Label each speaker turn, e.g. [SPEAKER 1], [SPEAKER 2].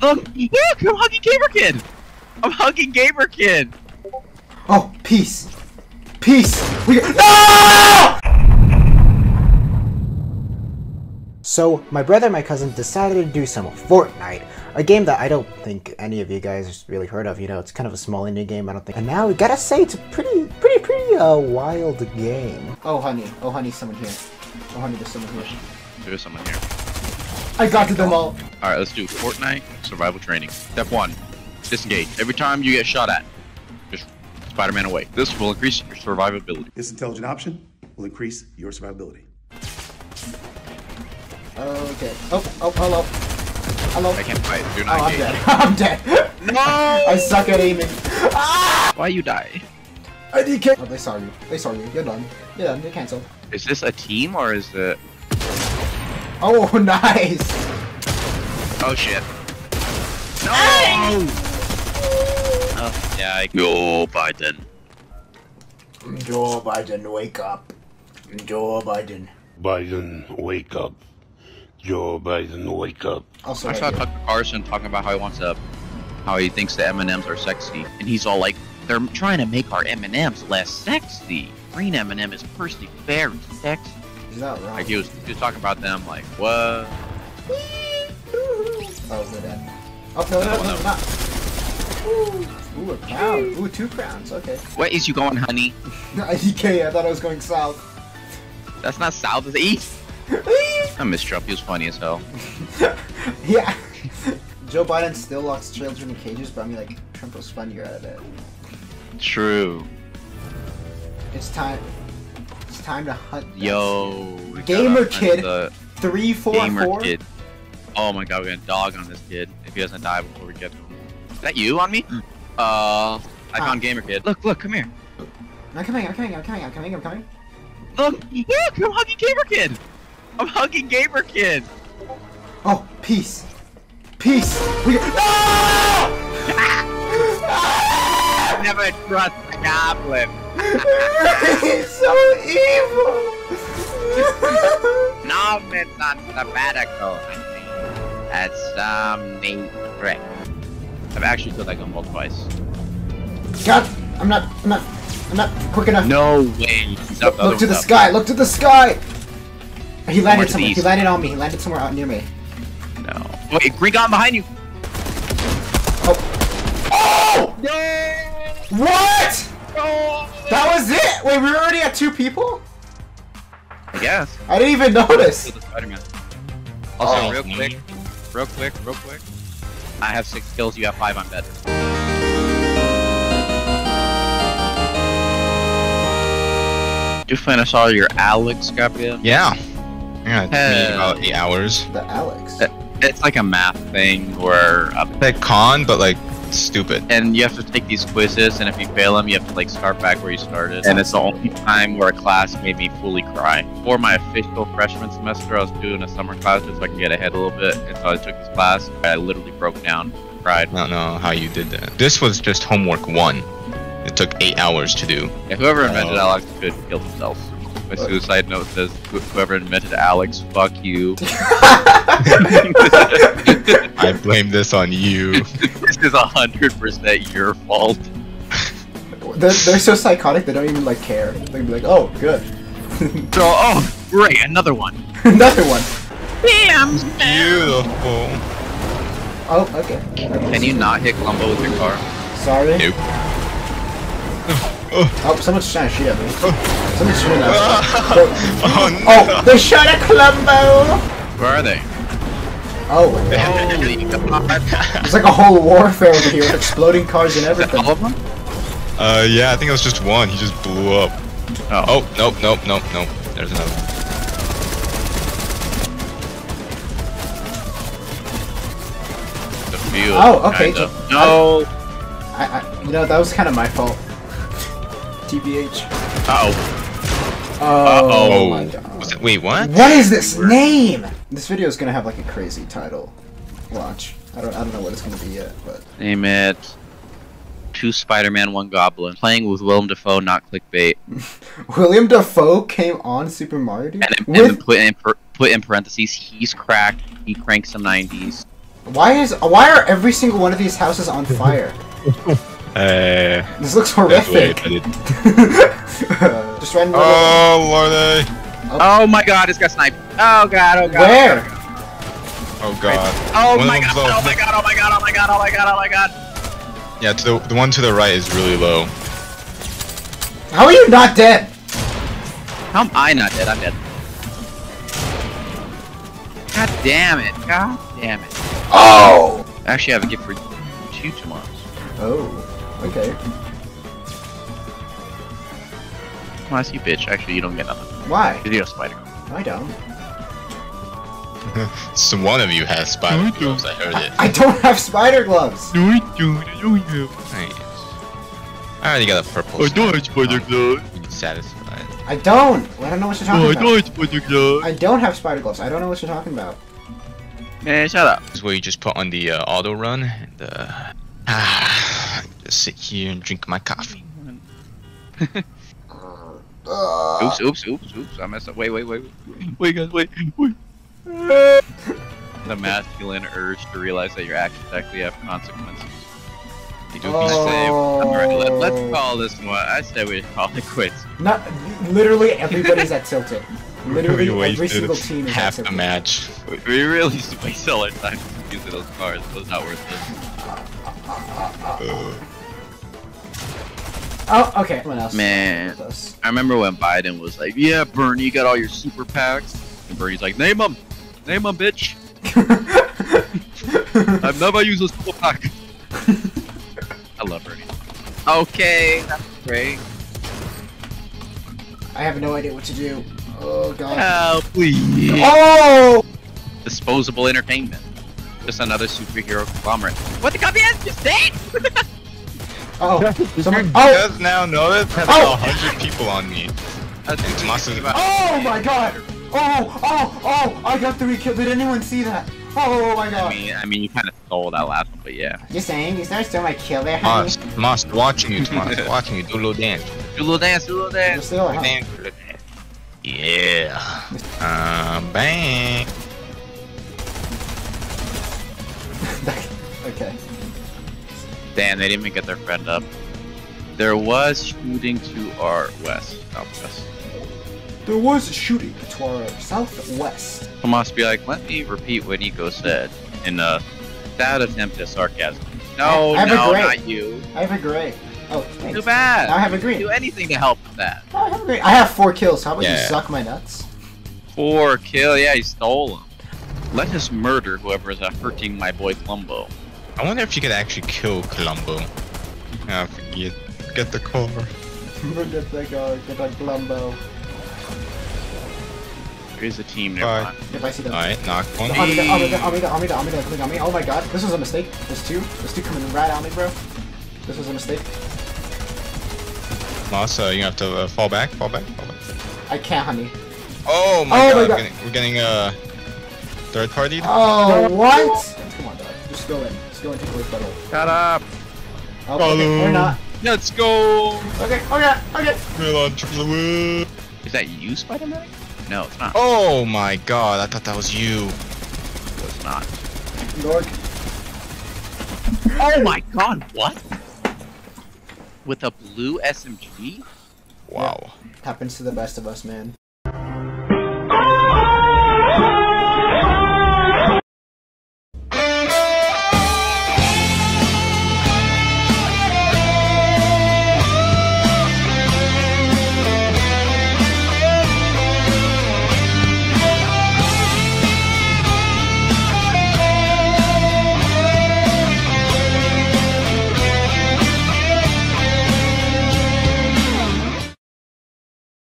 [SPEAKER 1] Look, look, I'm hugging Gamer Kid. I'm hugging Gamer Kid.
[SPEAKER 2] Oh, peace. Peace. We no! So, my brother and my cousin decided to do some Fortnite, a game that I don't think any of you guys really heard of. You know, it's kind of a small indie game. I don't think. And now we gotta say it's a pretty, pretty, pretty uh, wild game. Oh, honey. Oh, honey, someone here. Oh, honey, there's someone here.
[SPEAKER 1] There's someone here.
[SPEAKER 2] I got to them all.
[SPEAKER 1] All right, let's do Fortnite survival training. Step one, disengage. Every time you get shot at, just Spider-Man away. This will increase your survivability.
[SPEAKER 3] This intelligent option will increase your survivability.
[SPEAKER 2] Oh, okay. Oh, oh, hello. Hello.
[SPEAKER 1] I can't fight. You're
[SPEAKER 2] Oh,
[SPEAKER 1] not
[SPEAKER 2] I'm dead. I'm dead.
[SPEAKER 1] No!
[SPEAKER 2] I suck at aiming.
[SPEAKER 1] Why you die?
[SPEAKER 2] I DK. Oh, they saw you. They saw you. You're done. You're done. You're canceled.
[SPEAKER 1] Is this a team or is it?
[SPEAKER 2] Oh, nice.
[SPEAKER 1] Oh shit! No! Oh, yeah. I... Yo, Biden.
[SPEAKER 2] Joe Biden, wake up. Joe Biden.
[SPEAKER 4] Biden, wake up. Joe Biden, wake up.
[SPEAKER 2] Also,
[SPEAKER 1] I saw
[SPEAKER 2] here.
[SPEAKER 1] Tucker Carlson talking about how he wants to, how he thinks the M and M's are sexy, and he's all like, "They're trying to make our M and M's less sexy. Green M and M is personally very sexy."
[SPEAKER 2] He's not wrong.
[SPEAKER 1] Like he was, he was talking about them, like what?
[SPEAKER 2] Oh, we're dead. Oh, no, no, no, no, not. Ooh, ooh, a crown. Ooh, two crowns. Okay.
[SPEAKER 1] Where is you going, honey?
[SPEAKER 2] IDK, I thought I was going south.
[SPEAKER 1] That's not south, it's east. I miss Trump. He was funny as hell.
[SPEAKER 2] yeah. Joe Biden still locks children in cages, but I mean, like, Trump was funnier at it.
[SPEAKER 1] True.
[SPEAKER 2] It's time. It's time to hunt. that
[SPEAKER 1] Yo.
[SPEAKER 2] Gamer kid. Three, four,
[SPEAKER 1] gamer
[SPEAKER 2] four.
[SPEAKER 1] kid. Oh my god, we're gonna dog on this kid if he doesn't die before we get to him. Is that you on me? Uh, I
[SPEAKER 2] Ah.
[SPEAKER 1] found gamer kid. Look, look, come here.
[SPEAKER 2] I'm coming, I'm coming, I'm coming, I'm coming, I'm coming.
[SPEAKER 1] Look, look, I'm hugging gamer kid. I'm hugging gamer kid.
[SPEAKER 2] Oh, peace. Peace. We no!
[SPEAKER 1] Never trust a goblin.
[SPEAKER 2] He's so evil.
[SPEAKER 1] No, it's not sabbatical. That's um neat trick. I've actually killed that gumball twice.
[SPEAKER 2] God, I'm not, I'm not, I'm not quick enough.
[SPEAKER 1] No way.
[SPEAKER 2] Look, look to the sky. Look to the sky. He landed
[SPEAKER 1] the
[SPEAKER 2] somewhere. He landed on me. He landed somewhere out near me.
[SPEAKER 1] No. Wait, green goblin behind you.
[SPEAKER 2] Oh! What? That was it. Wait, we were already at two people.
[SPEAKER 1] I guess.
[SPEAKER 2] I didn't even notice.
[SPEAKER 1] Kill the Spider-Man. Also,
[SPEAKER 4] Oh,
[SPEAKER 1] real
[SPEAKER 4] me?
[SPEAKER 1] quick, real quick, real quick. I have six kills. You have five. I'm better. Did you finish all your ALEKS, Gabriel?
[SPEAKER 5] Yeah. Yeah, it took me about eight hours.
[SPEAKER 2] The ALEKS.
[SPEAKER 1] Uh, It's like a math thing where, A...
[SPEAKER 5] Like con, but like stupid.
[SPEAKER 1] and you have to take these quizzes, and if you fail them, you have to like start back where you started. And it's the only time where a class made me fully cry. For my official freshman semester, I was doing a summer class just so I can get ahead a little bit, and so I took this class. I literally broke down, cried.
[SPEAKER 5] I don't know how you did that. This was just homework one. It took eight hours to do.
[SPEAKER 1] Yeah, whoever uh, invented
[SPEAKER 5] Oh.
[SPEAKER 1] ALEKS could kill themselves. My suicide note says, "Whoever invented ALEKS, fuck you."
[SPEAKER 5] I blame this on you.
[SPEAKER 1] this is a hundred percent your fault.
[SPEAKER 2] They're, they're so psychotic. They don't even like care. They'd be like, "Oh, good."
[SPEAKER 1] So, oh, great, another one.
[SPEAKER 2] Another one.
[SPEAKER 1] Damn.
[SPEAKER 5] Beautiful.
[SPEAKER 2] Oh, okay.
[SPEAKER 1] Can you not hit Klombo with your car?
[SPEAKER 2] Sorry.
[SPEAKER 5] Nope.
[SPEAKER 2] Oh, someone's trying to shoot at me. Someone's shooting at me.
[SPEAKER 5] Oh no.
[SPEAKER 2] Oh, they shot at Klombo!
[SPEAKER 1] Where are they?
[SPEAKER 2] Oh,
[SPEAKER 1] Holy god.
[SPEAKER 2] it's like a whole warfare over here with exploding cars and everything.
[SPEAKER 1] All of them?
[SPEAKER 5] Uh, yeah, I think it was just one. He just blew up.
[SPEAKER 1] Oh.
[SPEAKER 5] Oh, nope, nope, nope, nope. There's another.
[SPEAKER 1] The field.
[SPEAKER 2] Oh, okay.
[SPEAKER 1] kinda. No.
[SPEAKER 2] I, I, you know, that was kind of my fault. TBH.
[SPEAKER 1] Oh.
[SPEAKER 2] Oh,
[SPEAKER 1] Uh-oh.
[SPEAKER 2] my god.
[SPEAKER 5] Wait, what?
[SPEAKER 2] What is this name? This video is gonna have like a crazy title. Watch. I don't. I don't know what it's gonna be yet, but
[SPEAKER 1] Name it. Two Spider-Man, one Goblin. Playing with Willem Dafoe, not clickbait.
[SPEAKER 2] William Dafoe came on Super Mario. Dude?
[SPEAKER 1] And then, and
[SPEAKER 2] With
[SPEAKER 1] then put in put in parentheses, he's cracked. He cranks some 90s.
[SPEAKER 2] Why is why are every single one of these houses on fire?
[SPEAKER 5] Uh,
[SPEAKER 2] This looks horrific.
[SPEAKER 5] but it-
[SPEAKER 2] Just random.
[SPEAKER 5] oh, lordy.
[SPEAKER 1] Oh my god, it's got sniped. Oh god, oh god.
[SPEAKER 2] Where?
[SPEAKER 5] Oh god.
[SPEAKER 1] Oh
[SPEAKER 5] One of
[SPEAKER 1] my god, oh my god, oh my god, oh my god, oh my god, oh my god.
[SPEAKER 5] Yeah, to the the one to the right is really low.
[SPEAKER 2] How are you not dead?
[SPEAKER 1] How am I not dead? I'm dead. God damn it. God damn it.
[SPEAKER 2] Oh.
[SPEAKER 1] I Actually, have a gift for two tomorrows.
[SPEAKER 2] Oh. Okay.
[SPEAKER 1] Come on, you bitch. Actually, you don't get nothing.
[SPEAKER 2] Why?
[SPEAKER 1] Because you have spider.
[SPEAKER 2] I don't.
[SPEAKER 5] So one of you has spider gloves. I heard it.
[SPEAKER 2] I don't have spider gloves.
[SPEAKER 5] Nice. I already got a purple. I don't have spider glove. Satisfied.
[SPEAKER 2] I don't. I don't know what you're talking about.
[SPEAKER 5] I don't have spider glove.
[SPEAKER 2] I don't have spider gloves. I don't know what you're talking about.
[SPEAKER 1] Man, shut up.
[SPEAKER 5] This is where you just put on the uh, auto run and uh, just sit here and drink my coffee.
[SPEAKER 1] Oops, oops, oops, oops. I messed up. Wait, wait, wait. Wait, wait guys, wait, wait. the masculine urge to realize that your actions actually have consequences. You do
[SPEAKER 2] Oh.
[SPEAKER 1] say, alright, let, let's call this one. I say we call it quits.
[SPEAKER 2] Not literally everybody's at tilted. Literally
[SPEAKER 5] We
[SPEAKER 2] every single team is
[SPEAKER 5] half
[SPEAKER 2] at
[SPEAKER 5] the match.
[SPEAKER 1] We, we really waste all our time using those cars. It was not worth
[SPEAKER 5] Uh,
[SPEAKER 2] Oh, okay. Someone else.
[SPEAKER 1] Man. I remember when Biden was like, "Yeah, Bernie, you got all your super PACs," and Bernie's like, "Name them, name them, bitch. I've never used a super PAC." I love Bernie. Okay, that's great.
[SPEAKER 2] I have no idea what to do. Oh god.
[SPEAKER 1] Help, please.
[SPEAKER 2] Oh!
[SPEAKER 1] Disposable entertainment. Just another superhero conglomerate. What the copy is? Just dead?
[SPEAKER 2] Oh! Someone. Oh!
[SPEAKER 5] Just now notice has
[SPEAKER 2] Oh!
[SPEAKER 5] a hundred people on me.
[SPEAKER 1] That's
[SPEAKER 5] It's massive.
[SPEAKER 2] Oh my god! Oh! Oh! Oh! I got three kills. Did anyone see that? Oh my
[SPEAKER 1] I
[SPEAKER 2] god.
[SPEAKER 1] mean, I mean, you kind of stole that last one, but yeah.
[SPEAKER 2] You're saying you started stealing my kill there, honey?
[SPEAKER 5] Moss, Moss, watching you, Moss, watching you do a little dance.
[SPEAKER 1] Do a little dance, do a little
[SPEAKER 2] You're
[SPEAKER 1] dance.
[SPEAKER 2] still, huh?
[SPEAKER 5] Dance, do a little dance. Yeah. Um, bang.
[SPEAKER 2] okay.
[SPEAKER 1] Damn, they didn't even get their friend up. There was shooting to our west, southwest.
[SPEAKER 2] There was shooting to our southwest.
[SPEAKER 1] Tomas be like, let me repeat what Nico said in a sad attempt at sarcasm. No,
[SPEAKER 2] I- I have a
[SPEAKER 1] no, not you.
[SPEAKER 2] I have a gray. Oh, thanks.
[SPEAKER 1] Too bad.
[SPEAKER 2] Now I have a green.
[SPEAKER 1] Do anything to help with that.
[SPEAKER 2] I have a green. I have four kills. How about you suck my nuts?
[SPEAKER 1] Four kill, yeah, he stole them. Let us murder whoever is hurting my boy Klombo.
[SPEAKER 5] I wonder if you could actually kill Klombo. Ah, forget. Get the car.
[SPEAKER 2] Get that guy. Get that Klombo.
[SPEAKER 1] There is a team
[SPEAKER 5] Bye.
[SPEAKER 1] nearby.
[SPEAKER 2] If I see them.
[SPEAKER 5] Alright, knock one.
[SPEAKER 2] Oh my god, oh my god, oh my god, oh my god, oh my god, coming. My god, this was a mistake. There's two. There's two coming right on me, bro. This was a mistake.
[SPEAKER 5] Moss, uh, you have to uh, fall back, fall back, fall back.
[SPEAKER 2] I can't, honey.
[SPEAKER 5] Oh my
[SPEAKER 2] Oh my
[SPEAKER 5] god,
[SPEAKER 2] God.
[SPEAKER 5] We're, getting, we're getting uh, third party.
[SPEAKER 2] Oh, what? Go in. Let's go into the butthole.
[SPEAKER 1] Shut up!
[SPEAKER 2] Oh, okay, or not.
[SPEAKER 1] Let's go!
[SPEAKER 2] Okay, oh okay, okay.
[SPEAKER 5] Oh Melon triple whoop.
[SPEAKER 1] Is that you, Spider-Man? No, it's not.
[SPEAKER 5] Oh my god, I thought that was you.
[SPEAKER 1] No, it's not.
[SPEAKER 2] Lord.
[SPEAKER 1] Oh my god, what? With a blue SMG?
[SPEAKER 5] Wow.
[SPEAKER 2] Happens to the best of us, man.